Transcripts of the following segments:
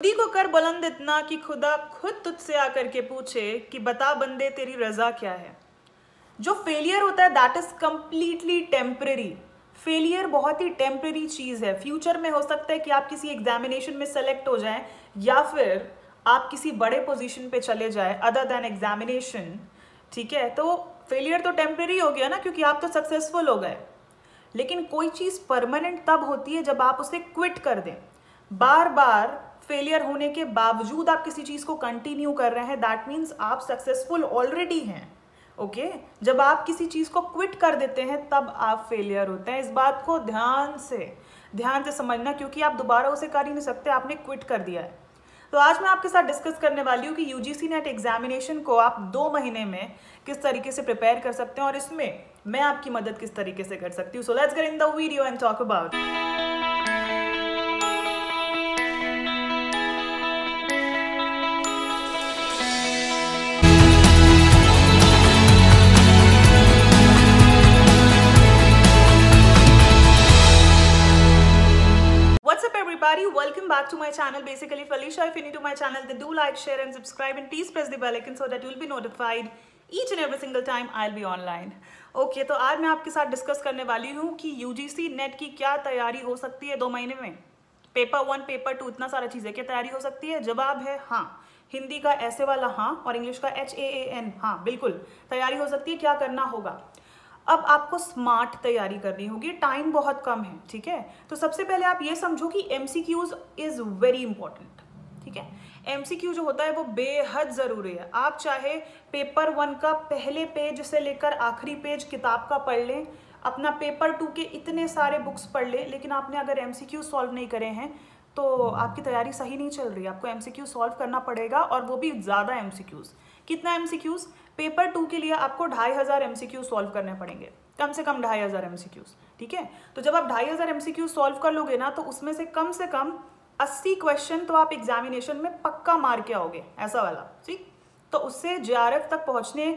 खुदी को कर बुलंद इतना कि खुदा खुद तुझसे आकर के पूछे कि बता बंदे, तेरी रजा क्या है? जो फेलियर होता है that is completely temporary failure बहुत ही टेम्प्रेरी चीज़ है। फ्यूचर में हो सकता है कि आप किसी एग्जामिनेशन में सेलेक्ट हो जाएँ, या फिर आप किसी बड़े पोजीशन पे चले जाए अदर देन एग्जामिनेशन ठीक है? तो फेलियर तो टेम्प्रेरी हो गया ना, क्योंकि आप तो सक्सेसफुल हो गए। लेकिन कोई चीज़ परमानेंट तब होती है जब आप उसे क्विट कर दें। बार बार फेलियर होने के बावजूद आप किसी चीज़ को कंटिन्यू कर रहे हैं दैट मीन्स आप सक्सेसफुल ऑलरेडी हैं ओके okay? जब आप किसी चीज़ को क्विट कर देते हैं, तब आप फेलियर होते हैं। इस बात को ध्यान से ध्यान से समझना, क्योंकि आप दोबारा उसे कर ही नहीं सकते, आपने क्विट कर दिया है। तो आज मैं आपके साथ डिस्कस करने वाली हूँ कि यूजीसी नेट एग्जामिनेशन को आप दो महीने में किस तरीके से प्रिपेयर कर सकते हैं और इसमें मैं आपकी मदद किस तरीके से कर सकती हूँ। So let's get in the video and talk about back to my channel basically felicia if you're new to my channel then do like share and subscribe and please press the bell icon so that you'll be notified each and every single time i'll be online okay okay, तो आज मैं आपके साथ discuss करने वाली हूँ कि UGC net की क्या तैयारी हो सकती है दो महीने में पेपर वन पेपर टू इतना सारा चीज़ें क्या तैयारी हो सकती है जवाब है हाँ हिंदी का ऐसे वाला हाँ और इंग्लिश का एच ए ए एन हाँ बिल्कुल तैयारी हो सकती है क्या करना होगा अब आपको स्मार्ट तैयारी करनी होगी। टाइम बहुत कम है, ठीक है? तो सबसे पहले आप ये समझो कि M C Qs is very important ठीक है? एम सी क्यू जो होता है वो बेहद ज़रूरी है। आप चाहे पेपर वन का पहले पेज से लेकर आखिरी पेज किताब का पढ़ लें, अपना पेपर टू के इतने सारे बुक्स पढ़ लें, लेकिन आपने अगर एम सी क्यू सॉल्व नहीं करे हैं तो आपकी तैयारी सही नहीं चल रही आपको एम सी क्यू सॉल्व करना पड़ेगा और वो भी ज़्यादा एम सी क्यूज़ कितना M C Qs paper two के लिए आपको ढाई हज़ार एम सी सॉल्व करने पड़ेंगे। कम से कम ढाई हज़ार एम ठीक है? तो जब आप ढाई हज़ार एम सी सॉल्व कर लोगे ना तो उसमें से कम से कम अस्सी क्वेश्चन तो आप एग्जामिनेशन में पक्का मार के आओगे, ऐसा वाला ठीक तो उससे जे तक पहुँचने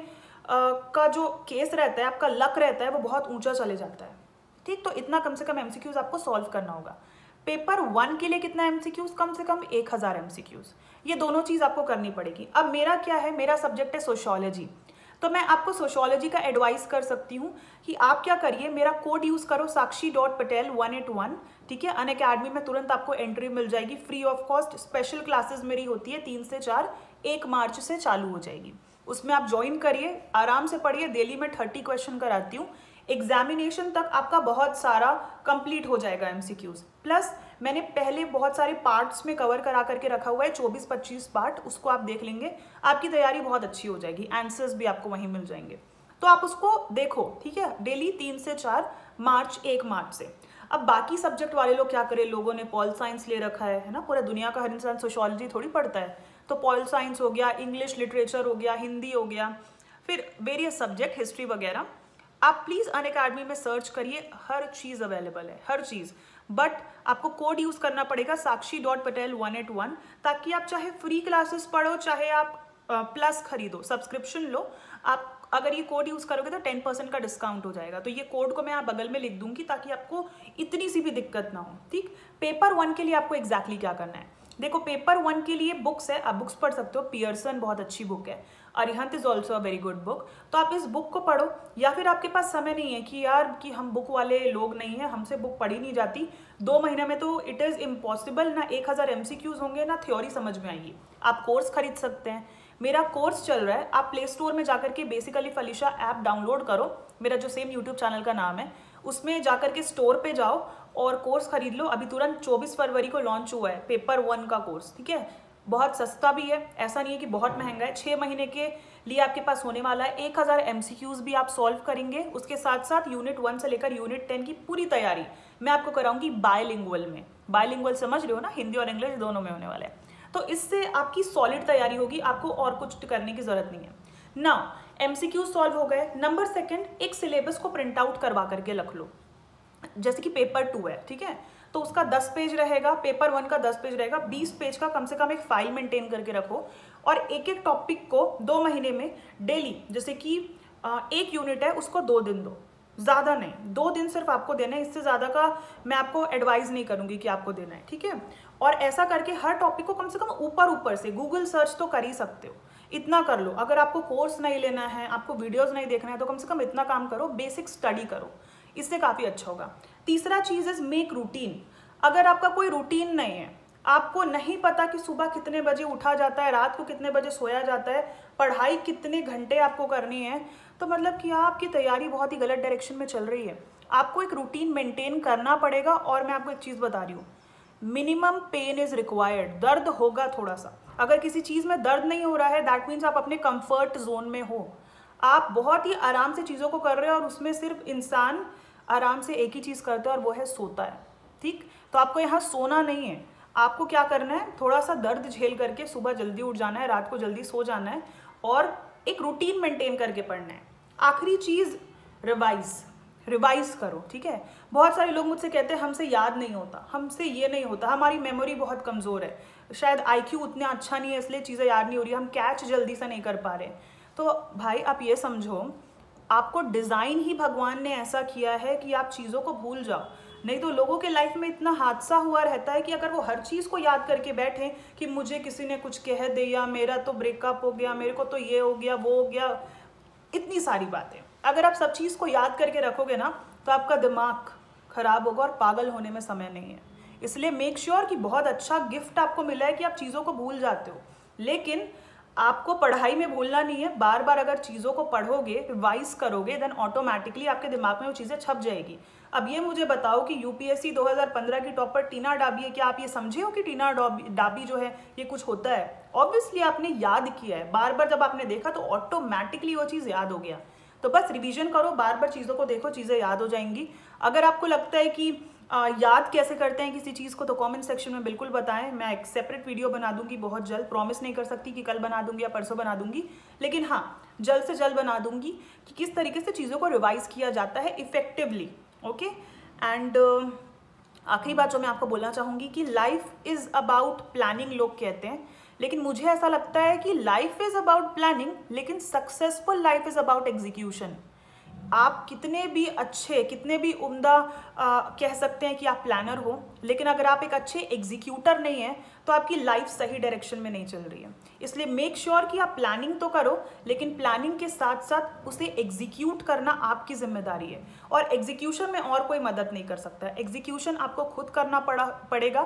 का जो केस रहता है, आपका लक रहता है, वो बहुत ऊँचा चले जाता है, ठीक? तो इतना कम से कम एमसीक्यूज आपको सॉल्व करना होगा। पेपर वन के लिए कितना एमसीक्यूज कम से कम एक हज़ार एमसीक्यूज ये दोनों चीज़ आपको करनी पड़ेगी। अब मेरा क्या है? मेरा सब्जेक्ट है सोशोलॉजी तो मैं आपको सोशोलॉजी का एडवाइस कर सकती हूँ कि आप क्या करिए, मेरा कोड यूज़ करो Sakshi dot Patel one eight one ठीक है? अन अकेडमी में तुरंत आपको एंट्री मिल जाएगी। Free of cost special classes मेरी होती है तीन से चार, एक मार्च से चालू हो जाएगी। उसमें आप ज्वाइन करिए, आराम से पढ़िए। डेली में थर्टी क्वेश्चन कराती हूँ। एग्जामिनेशन तक आपका बहुत सारा कंप्लीट हो जाएगा एमसीक्यूज प्लस मैंने पहले बहुत सारे पार्ट्स में कवर करा करके रखा हुआ है चौबीस पच्चीस पार्ट उसको आप देख लेंगे। आपकी तैयारी बहुत अच्छी हो जाएगी। आंसर्स भी आपको वहीं मिल जाएँगे। तो आप उसको देखो, ठीक है? डेली तीन से चार मार्च एक मार्च से। अब बाकी सब्जेक्ट वाले लोग क्या करें? लोगों ने पॉल साइंस ले रखा है है ना? पूरा दुनिया का हर इंसान सोशोलॉजी थोड़ी पढ़ता है। तो पॉल साइंस हो गया इंग्लिश लिटरेचर हो गया हिंदी हो गया, फिर वेरियस सब्जेक्ट हिस्ट्री वगैरह। आप प्लीज़ अन अकेडमी में सर्च करिए, हर चीज़ अवेलेबल है, हर चीज़। बट आपको कोड यूज़ करना पड़ेगा Sakshi dot Patel one eight one ताकि आप चाहे फ्री क्लासेस पढ़ो, चाहे आप प्लस खरीदो सब्सक्रिप्शन लो, आप, अगर ये कोड यूज़ करोगे तो टेन परसेंट का डिस्काउंट हो जाएगा। तो ये कोड को मैं आप बगल में लिख दूँगी ताकि आपको इतनी सी भी दिक्कत ना हो, ठीक? पेपर वन के लिए आपको एग्जैक्टली exactly क्या करना है? देखो पेपर वन के लिए बुक्स है, आप बुक्स पढ़ सकते हो। पियर्सन बहुत अच्छी बुक है। Arihant is also a very good book तो आप इस बुक को पढ़ो, या फिर आपके पास समय नहीं है कि यार, कि हम बुक वाले लोग नहीं हैं, हमसे बुक पढ़ी नहीं जाती। दो महीने में तो इट इज़ इम्पॉसिबल ना एक हज़ार एम होंगे, ना थ्योरी समझ में आएगी। आप कोर्स खरीद सकते हैं। मेरा कोर्स चल रहा है। आप प्ले स्टोर में जाकर के बेसिकली फलिशा ऐप डाउनलोड करो। मेरा जो सेम यूट्यूब चैनल का नाम है, उसमें जाकर के स्टोर पे जाओ। और कोर्स खरीद लो। अभी तुरंत 24 फरवरी को लॉन्च हुआ है। पेपर वन का कोर्स ठीक है? बहुत सस्ता भी है। ऐसा नहीं है कि बहुत महँगा है। छः महीने के लिए आपके पास होने वाला है। एक हज़ार एम भी आप सॉल्व करेंगे। उसके साथ साथ यूनिट वन से लेकर यूनिट टेन की पूरी तैयारी। मैं आपको कराऊँगी बायलिंगुअल में। बायलिंगुअल समझ रहे हो ना? हिंदी और इंग्लिश दोनों में होने वाला है। तो इससे आपकी सॉलिड तैयारी होगी। आपको और कुछ करने की ज़रूरत नहीं है। ना एम सॉल्व हो गए। नंबर सेकेंड एक सिलेबस को प्रिंट आउट करवा करके रख लो। जैसे कि पेपर टू है, ठीक है? तो उसका दस पेज रहेगा पेपर वन का दस पेज रहेगा, बीस पेज का कम से कम एक फ़ाइल मेंटेन करके रखो और एक एक टॉपिक को दो महीने में डेली जैसे कि एक यूनिट है, उसको दो दिन दो, ज़्यादा नहीं, दो दिन सिर्फ़ आपको देना है, इससे ज़्यादा का मैं आपको एडवाइस नहीं करूँगी कि आपको देना है, ठीक है? और ऐसा करके हर टॉपिक को कम से कम ऊपर ऊपर से गूगल सर्च तो कर ही सकते हो, इतना कर लो, अगर आपको कोर्स नहीं लेना है, आपको वीडियोस नहीं देखना है तो कम से कम इतना काम करो बेसिक स्टडी करो इससे काफ़ी अच्छा होगा। तीसरा चीज़ इज़ मेक रूटीन अगर आपका कोई रूटीन नहीं है, आपको नहीं पता कि सुबह कितने बजे उठा जाता है, रात को कितने बजे सोया जाता है, पढ़ाई कितने घंटे आपको करनी है तो मतलब कि आपकी तैयारी बहुत ही गलत डायरेक्शन में चल रही है। आपको एक रूटीन मेंटेन करना पड़ेगा और मैं आपको एक चीज़ बता रही हूँ। मिनिमम पेन इज़ रिक्वायर्ड दर्द होगा थोड़ा सा। अगर किसी चीज़ में दर्द नहीं हो रहा है दैट मीन्स आप अपने कंफर्ट जोन में हो। आप बहुत ही आराम से चीज़ों को कर रहे हो और उसमें सिर्फ़ इंसान आराम से एक ही चीज़ करता है और वो है सोता है, ठीक? तो आपको यहाँ सोना नहीं है। आपको क्या करना है? थोड़ा सा दर्द झेल करके सुबह जल्दी उठ जाना है, रात को जल्दी सो जाना है और एक रूटीन मेंटेन करके पढ़ना है। आखिरी चीज़ रिवाइज रिवाइज करो, ठीक है? बहुत सारे लोग मुझसे कहते हैं, हमसे याद नहीं होता, हमसे ये नहीं होता, हमारी मेमोरी बहुत कमज़ोर है। शायद आईक्यू उतना अच्छा नहीं है, इसलिए चीज़ें याद नहीं हो रही, हम कैच जल्दी से नहीं कर पा रहे तो भाई, आप ये समझो, आपको डिज़ाइन ही भगवान ने ऐसा किया है कि आप चीज़ों को भूल जाओ। नहीं तो लोगों के लाइफ में इतना हादसा हुआ रहता है कि अगर वो हर चीज़ को याद करके बैठे कि मुझे किसी ने कुछ कह दिया, मेरा तो ब्रेकअप हो गया, मेरे को तो ये हो गया, वो हो गया, इतनी सारी बातें। अगर आप सब चीज़ को याद करके रखोगे ना तो आपका दिमाग खराब होगा और पागल होने में समय नहीं है। इसलिए मेक श्योर sure कि बहुत अच्छा गिफ्ट आपको मिला है कि आप चीज़ों को भूल जाते हो। लेकिन आपको पढ़ाई में भूलना नहीं है। बार बार अगर चीज़ों को पढ़ोगे रिवाइज करोगे देन ऑटोमेटिकली आपके दिमाग में वो चीज़ें छप जाएगी। अब ये मुझे बताओ कि यूपीएससी 2015 की टॉपर टीना डाबी है। क्या आप ये समझे हो कि टीना डाबी जो है, ये कुछ होता है? ऑब्वियसली आपने याद किया है। बार बार जब आपने देखा तो ऑटोमेटिकली वो चीज़ याद हो गया। तो बस रिविजन करो बार बार चीज़ों को देखो, चीज़ें याद हो जाएँगी। अगर आपको लगता है कि याद कैसे करते हैं किसी चीज़ को तो कमेंट सेक्शन में बिल्कुल बताएँ। मैं एक सेपरेट वीडियो बना दूँगी बहुत जल्द। प्रॉमिस नहीं कर सकती कि कल बना दूँगी या परसों बना दूँगी। लेकिन हाँ जल्द से जल्द बना दूँगी कि किस तरीके से चीज़ों को रिवाइज किया जाता है इफेक्टिवली ओके एंड आखिरी बात जो मैं आपको बोलना चाहूँगी कि लाइफ इज़ अबाउट प्लानिंग लोग कहते हैं। लेकिन मुझे ऐसा लगता है कि लाइफ इज़ अबाउट प्लानिंग लेकिन successful life is about execution आप कितने भी अच्छे, कितने भी उम्दा कह सकते हैं कि आप प्लानर हो, लेकिन अगर आप एक अच्छे एग्जीक्यूटर नहीं हैं तो आपकी लाइफ सही डायरेक्शन में नहीं चल रही है। इसलिए मेक श्योर sure कि आप प्लानिंग तो करो, लेकिन प्लानिंग के साथ साथ उसे एग्जीक्यूट करना आपकी ज़िम्मेदारी है। और एग्जीक्यूशन में और कोई मदद नहीं कर सकता। एग्जीक्यूशन आपको खुद करना पड़ा, पड़ेगा।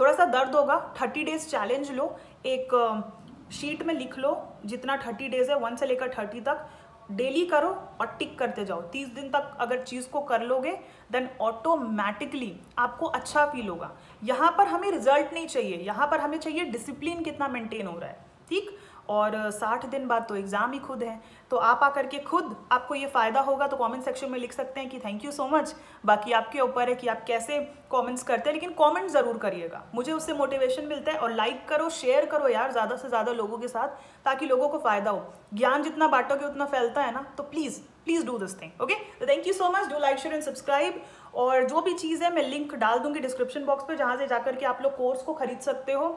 थोड़ा सा दर्द होगा थर्टी डेज़ चैलेंज लो, एक शीट में लिख लो, जितना थर्टी डेज़ है वन से लेकर थर्टी तक। डेली करो और टिक करते जाओ। तीस दिन तक अगर चीज़ को कर लोगे देन ऑटोमेटिकली आपको अच्छा फील होगा। यहाँ पर हमें रिज़ल्ट नहीं चाहिए। यहाँ पर हमें चाहिए डिसिप्लिन कितना मेंटेन हो रहा है। ठीक? और साठ दिन बाद तो एग्ज़ाम ही खुद है। तो आप आकर के खुद आपको ये फ़ायदा होगा तो कमेंट सेक्शन में लिख सकते हैं कि थैंक यू सो मच बाकी आपके ऊपर है कि आप कैसे कमेंट्स करते हैं, लेकिन कमेंट ज़रूर करिएगा। मुझे उससे मोटिवेशन मिलता है और लाइक करो शेयर करो यार, ज़्यादा से ज़्यादा लोगों के साथ, ताकि लोगों को फ़ायदा हो। ज्ञान जितना बांटोगे, उतना फैलता है ना? तो please please do this thing okay तो thank you so much do like share and subscribe और जो भी चीज़ है, मैं लिंक डाल दूँगी डिस्क्रिप्शन बॉक्स पर जहाँ से जाकर के आप लोग कोर्स को खरीद सकते हो।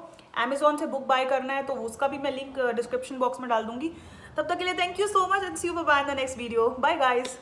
अमेजोन से बुक बाय करना है तो उसका भी मैं लिंक डिस्क्रिप्शन बॉक्स में डाल दूँगी। तब तक के लिए thank you so much and see you by the next video bye guys